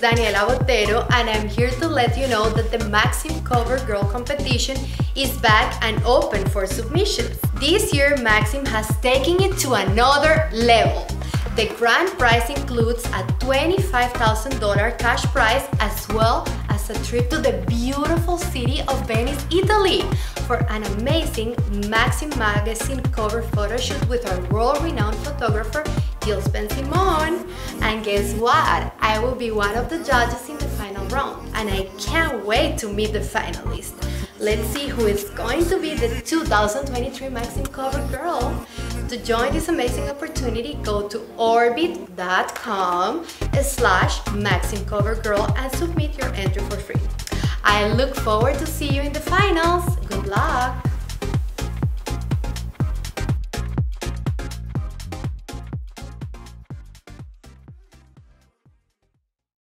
Daniela Botero and I'm here to let you know that the Maxim Cover Girl competition is back and open for submissions. This year Maxim has taken it to another level. The grand prize includes a $25,000 cash prize as well as a trip to the beautiful city of Venice, Italy for an amazing Maxim magazine cover photo shoot with our world-renowned photographer Gilles Bensimon. And guess what? I will be one of the judges in the final round and I can't wait to meet the finalists. Let's see who is going to be the 2023 Maxim Cover Girl. To join this amazing opportunity, go to orbit.com slash Maxim Cover Girl and submit your entry for free. I look forward to see you in the finals.